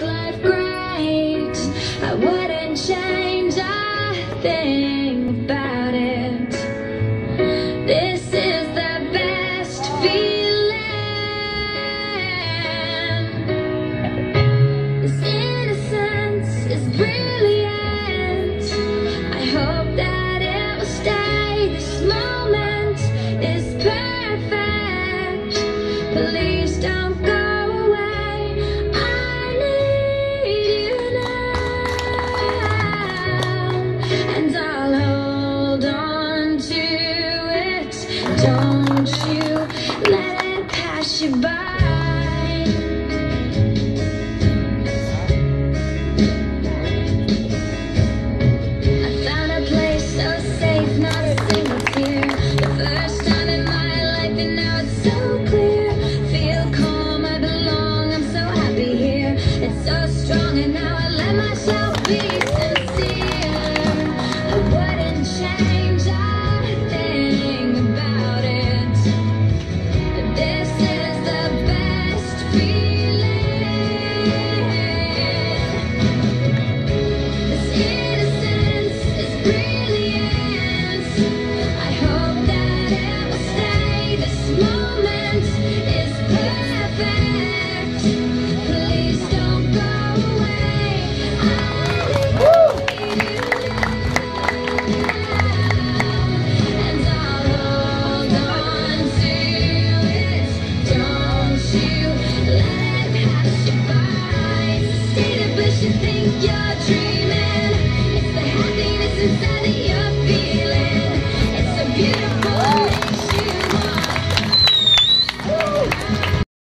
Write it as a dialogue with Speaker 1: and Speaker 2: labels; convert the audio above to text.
Speaker 1: life great. I wouldn't change a thing about it. This is the best feeling. This innocence is brilliant. I hope that it will stay. This moment is perfect. Please Don't you let it pass you by. I found a place so safe, not a single. The first time in my life, and now it's so clear. Feel calm, I belong, I'm so happy here. It's so strong, and now I let myself be you let